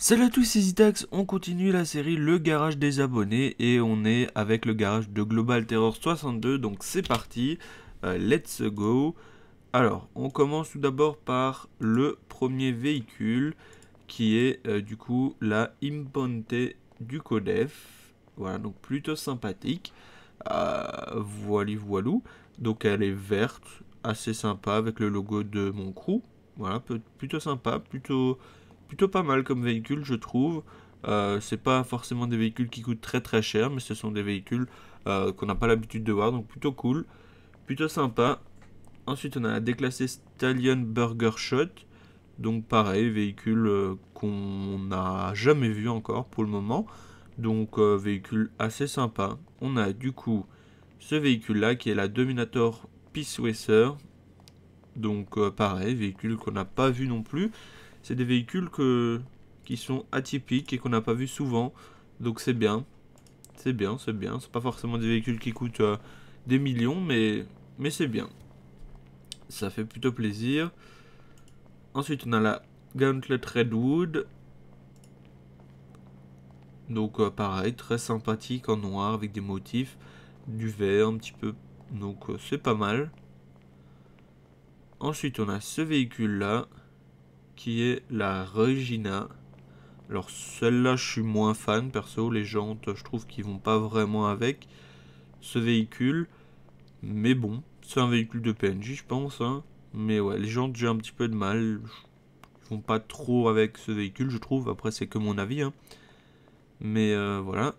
Salut à tous, c'est Zitax, on continue la série Le Garage des Abonnés et on est avec le garage de Global Terror 62, donc c'est parti, euh, let's go. Alors, on commence tout d'abord par le premier véhicule qui est euh, du coup la Imponte du Codef. Voilà, donc plutôt sympathique. Euh, voilà, voilou. Donc elle est verte, assez sympa avec le logo de mon crew. Voilà, plutôt sympa, plutôt plutôt pas mal comme véhicule, je trouve. Euh, c'est pas forcément des véhicules qui coûtent très très cher, mais ce sont des véhicules euh, qu'on n'a pas l'habitude de voir, donc plutôt cool, plutôt sympa. Ensuite, on a la déclassée Stallion Burger Shot, donc pareil, véhicule euh, qu'on n'a jamais vu encore pour le moment, donc véhicule assez sympa. On a du coup ce véhicule là qui est la Dominator Peace Racer, donc pareil, véhicule qu'on n'a pas vu non plus c'est des véhicules qui sont atypiques et qu'on n'a pas vu souvent. Donc c'est bien. C'est bien, c'est bien. C'est pas forcément des véhicules qui coûtent euh, des millions, mais, mais c'est bien. Ça fait plutôt plaisir. Ensuite, on a la Gauntlet Redwood. Donc euh, pareil, très sympathique en noir avec des motifs, du vert un petit peu. Donc euh, c'est pas mal. Ensuite, on a ce véhicule là qui est la Regina. Alors celle-là, je suis moins fan, perso, les jantes, je trouve qu'ils vont pas vraiment avec ce véhicule. Mais bon, c'est un véhicule de PNJ, je pense. Hein. Mais ouais, les jantes, j'ai un petit peu de mal. Ils vont pas trop avec ce véhicule, je trouve. Après, c'est que mon avis. Hein. Mais euh, voilà.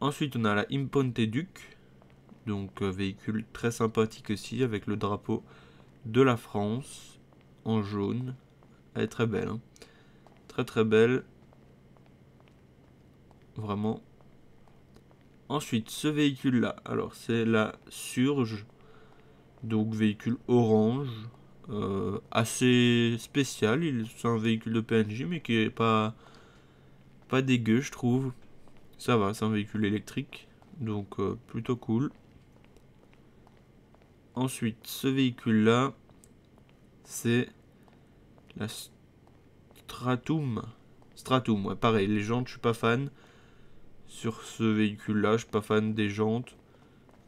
Ensuite, on a la Imponte Duc. Donc, euh, véhicule très sympathique aussi, avec le drapeau de la France en jaune. Elle est très belle. Hein. Très très belle. Vraiment. Ensuite, ce véhicule-là. Alors, c'est la Surge. Donc, véhicule orange. Euh, assez spécial. C'est un véhicule de PNJ, mais qui est pas, pas dégueu, je trouve. Ça va, c'est un véhicule électrique. Donc, euh, plutôt cool. Ensuite, ce véhicule-là, c'est la Stratum. Stratum, ouais, pareil. Les jantes, je suis pas fan. Sur ce véhicule-là, je suis pas fan des jantes.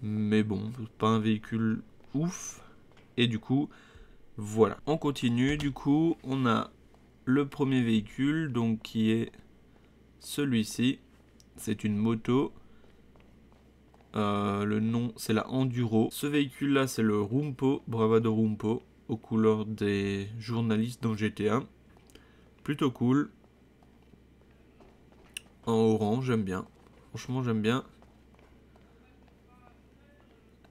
Mais bon, pas un véhicule ouf. Et du coup, voilà. On continue. Du coup, on a le premier véhicule, donc qui est celui-ci. C'est une moto. Euh, le nom, c'est la Enduro. Ce véhicule-là, c'est le Rumpo, Bravado Rumpo aux couleurs des journalistes dans GTA. Plutôt cool. En orange, j'aime bien. Franchement, j'aime bien.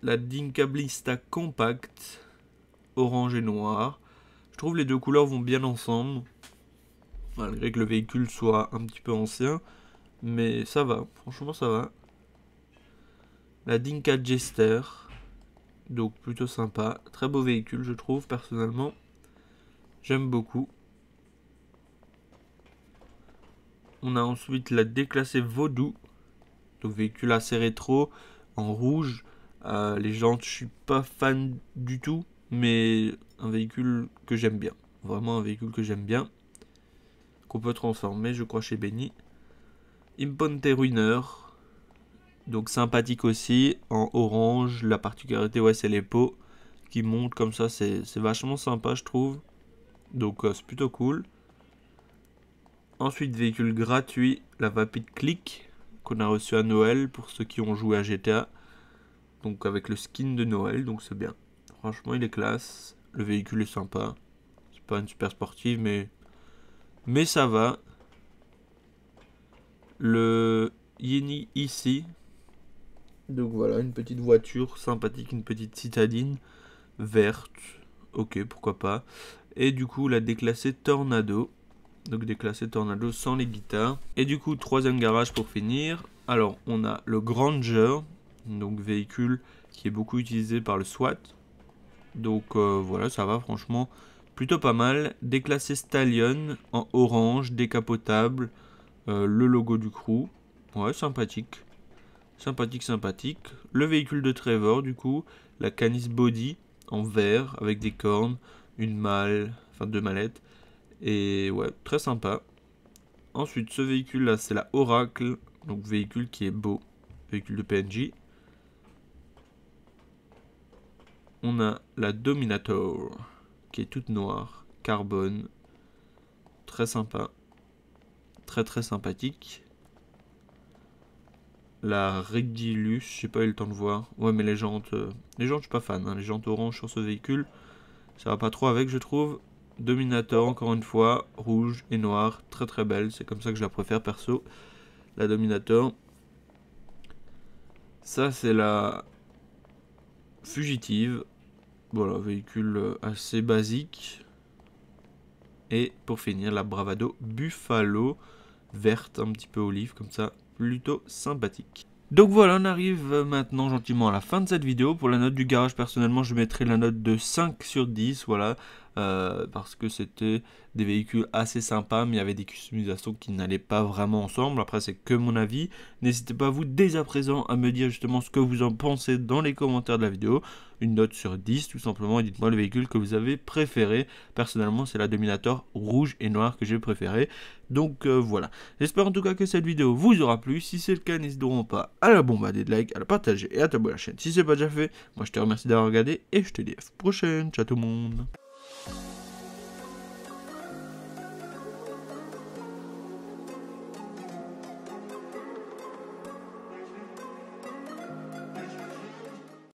La Dinkablista Compact, orange et noir. Je trouve les deux couleurs vont bien ensemble. Malgré que le véhicule soit un petit peu ancien. Mais ça va, franchement ça va. La Dinka Jester. Donc plutôt sympa. Très beau véhicule je trouve personnellement. J'aime beaucoup. On a ensuite la déclassée Vaudou. Donc véhicule assez rétro. En rouge. Euh, les jantes je suis pas fan du tout. Mais un véhicule que j'aime bien. Vraiment un véhicule que j'aime bien. Qu'on peut transformer je crois chez Benny. Imponte Ruiner donc sympathique aussi, en orange. La particularité, ouais, c'est les pots qui montent comme ça. C'est vachement sympa, je trouve. Donc euh, c'est plutôt cool. Ensuite, véhicule gratuit, la Vapid Click, qu'on a reçu à Noël pour ceux qui ont joué à GTA. Donc avec le skin de Noël, donc c'est bien. Franchement, il est classe. Le véhicule est sympa. C'est pas une super sportive, mais... Mais ça va. Le Yeni ici, donc voilà, une petite voiture sympathique, une petite citadine verte. Ok, pourquoi pas. Et du coup, la déclassée Tornado. Donc déclassée Tornado sans les guitares. Et du coup, troisième garage pour finir. Alors, on a le Granger. Donc véhicule qui est beaucoup utilisé par le SWAT. Donc euh, voilà, ça va franchement plutôt pas mal. Déclassé Stallion en orange, décapotable. Euh, le logo du crew. Ouais, sympathique. Sympathique, sympathique. Le véhicule de Trevor, du coup. La Canis Body en vert avec des cornes, une malle, enfin deux mallettes. Et ouais, très sympa. Ensuite, ce véhicule là, c'est la Oracle. Donc, véhicule qui est beau. Véhicule de PNJ. On a la Dominator, qui est toute noire, carbone. Très sympa. Très très sympathique. La Redilus, je sais pas eu le temps de voir. Ouais, mais les jantes, euh, les jantes, je suis pas fan. Hein. Les jantes orange sur ce véhicule, ça va pas trop avec, je trouve. Dominator, encore une fois, rouge et noir, très très belle. C'est comme ça que je la préfère perso. La Dominator. Ça, c'est la fugitive. Voilà, véhicule assez basique. Et pour finir, la Bravado Buffalo, verte, un petit peu olive, comme ça, plutôt sympathique. Donc voilà, on arrive maintenant gentiment à la fin de cette vidéo. Pour la note du garage, personnellement, je mettrai la note de 5 sur 10, voilà. Euh, parce que c'était des véhicules assez sympas, mais il y avait des customisations qui n'allaient pas vraiment ensemble. Après, c'est que mon avis. N'hésitez pas, vous, dès à présent, à me dire justement ce que vous en pensez dans les commentaires de la vidéo. Une note sur 10, tout simplement, et dites-moi le véhicule que vous avez préféré. Personnellement, c'est la Dominator rouge et noir que j'ai préféré. Donc euh, voilà. J'espère en tout cas que cette vidéo vous aura plu. Si c'est le cas, n'hésitez pas à la bombarder de likes, à la partager et à t'abonner à la chaîne si c'est pas déjà fait. Moi, je te remercie d'avoir regardé et je te dis à la prochaine. Ciao tout le monde.